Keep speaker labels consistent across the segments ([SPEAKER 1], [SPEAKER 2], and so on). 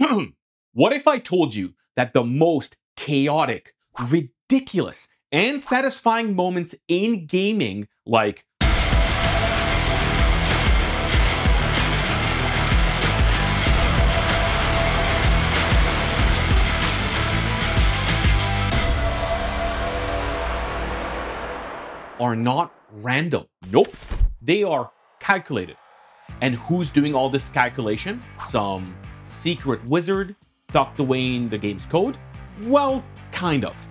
[SPEAKER 1] what if I told you that the most chaotic, ridiculous, and satisfying moments in gaming, like are not random. Nope, they are calculated. And who's doing all this calculation? Some secret wizard tucked away in the game's code? Well, kind of.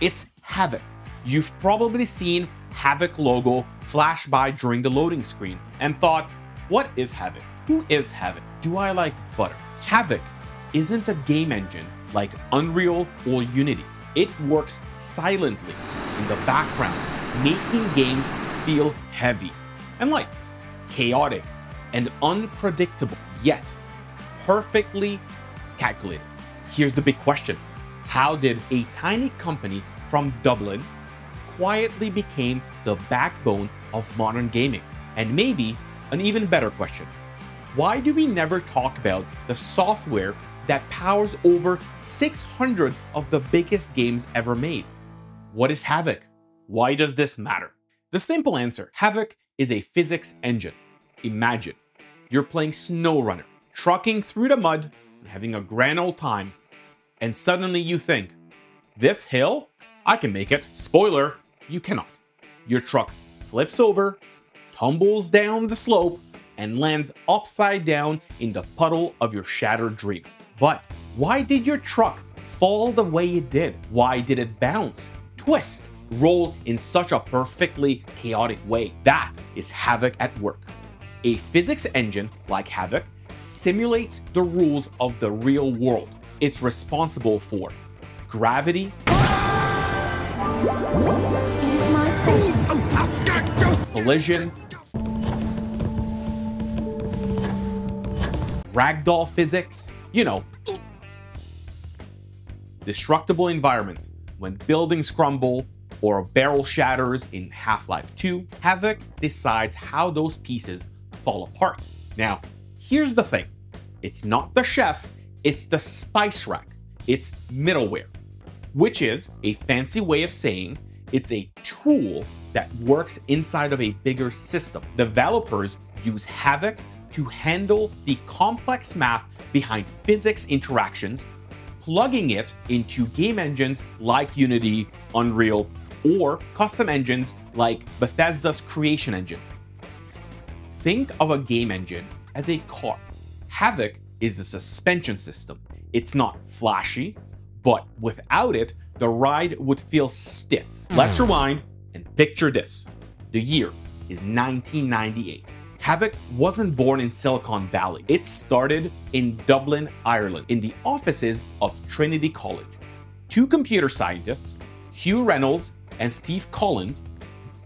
[SPEAKER 1] It's Havok. You've probably seen Havok logo flash by during the loading screen and thought, what is Havok? Who is Havok? Do I like butter? Havok isn't a game engine like Unreal or Unity. It works silently in the background, making games feel heavy and light, chaotic and unpredictable, yet perfectly calculated. Here's the big question. How did a tiny company from Dublin quietly became the backbone of modern gaming? And maybe an even better question. Why do we never talk about the software that powers over 600 of the biggest games ever made? What is Havok? Why does this matter? The simple answer, Havok is a physics engine. Imagine you're playing SnowRunner, trucking through the mud, having a grand old time, and suddenly you think, this hill? I can make it. Spoiler, you cannot. Your truck flips over, tumbles down the slope, and lands upside down in the puddle of your shattered dreams. But why did your truck fall the way it did? Why did it bounce, twist, roll in such a perfectly chaotic way? That is Havok at work. A physics engine like Havok simulates the rules of the real world. It's responsible for gravity,
[SPEAKER 2] It is my
[SPEAKER 1] collisions, ragdoll physics, you know, destructible environments when buildings crumble or a barrel shatters in Half-Life 2, Havok decides how those pieces fall apart. Now, here's the thing. It's not the chef, it's the spice rack. It's middleware, which is a fancy way of saying it's a tool that works inside of a bigger system. Developers use Havok to handle the complex math behind physics interactions, plugging it into game engines like Unity, Unreal, or custom engines like Bethesda's Creation Engine. Think of a game engine as a car. Havok is the suspension system. It's not flashy, but without it, the ride would feel stiff. Let's rewind and picture this. The year is 1998. Havok wasn't born in Silicon Valley. It started in Dublin, Ireland, in the offices of Trinity College. Two computer scientists, Hugh Reynolds and Steve Collins,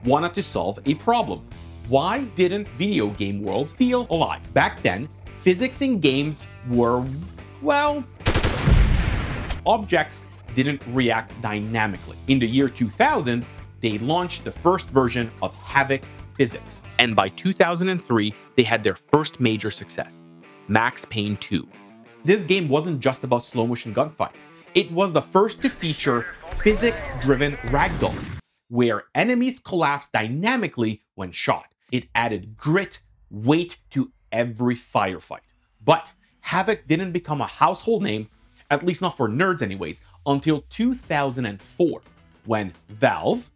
[SPEAKER 1] wanted to solve a problem. Why didn't video game worlds feel alive? Back then, physics in games were, well, objects didn't react dynamically. In the year 2000, they launched the first version of Havok Physics, and by 2003, they had their first major success, Max Payne 2. This game wasn't just about slow motion gunfights, it was the first to feature physics driven ragdoll, where enemies collapse dynamically when shot. It added grit, weight to every firefight. But Havok didn't become a household name, at least not for nerds, anyways, until 2004, when Valve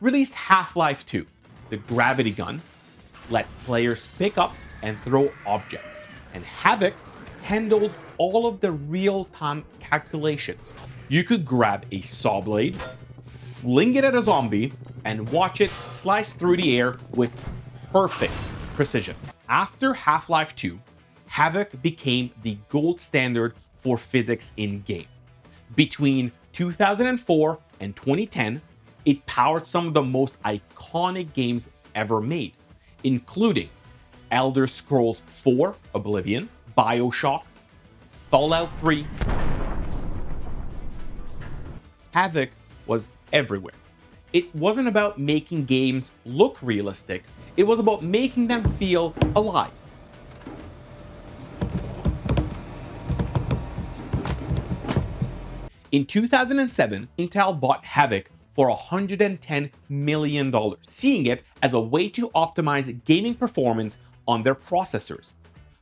[SPEAKER 1] released Half Life 2, the gravity gun, let players pick up and throw objects, and Havok handled all of the real time calculations. You could grab a saw blade, fling it at a zombie, and watch it slice through the air with perfect precision. After Half Life 2, Havok became the gold standard for physics in game. Between 2004 and 2010, it powered some of the most iconic games ever made, including Elder Scrolls 4 Oblivion, Bioshock, Fallout 3. Havok was everywhere. It wasn't about making games look realistic, it was about making them feel alive. In 2007, Intel bought Havok for $110 million, seeing it as a way to optimize gaming performance on their processors.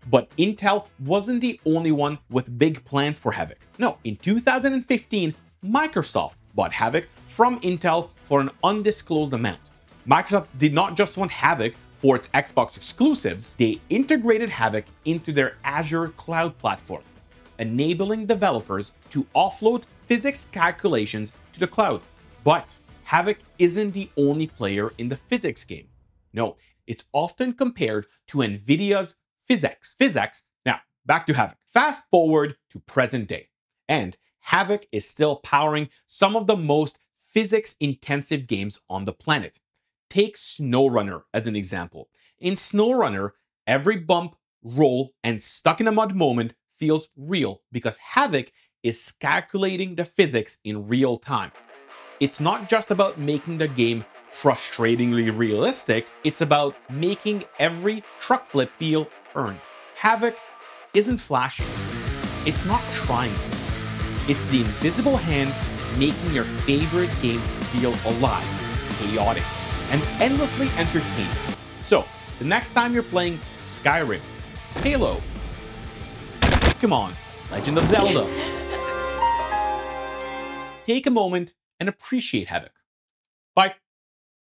[SPEAKER 1] But Intel wasn't the only one with big plans for Havok. No, in 2015, Microsoft bought Havok from Intel for an undisclosed amount. Microsoft did not just want Havok for its Xbox exclusives, they integrated Havok into their Azure cloud platform, enabling developers to offload physics calculations to the cloud. But Havok isn't the only player in the physics game. No, it's often compared to NVIDIA's PhysX. PhysX, now back to Havok. Fast forward to present day, and Havok is still powering some of the most physics intensive games on the planet. Take SnowRunner as an example. In SnowRunner, every bump, roll, and stuck in a mud moment feels real because Havok is calculating the physics in real time. It's not just about making the game frustratingly realistic, it's about making every truck flip feel earned. Havok isn't flashy. It's not trying to. It's the invisible hand making your favorite games feel alive, chaotic, and endlessly entertaining. So, the next time you're playing Skyrim, Halo, come on, Legend of Zelda, take a moment and appreciate Havok. Bye.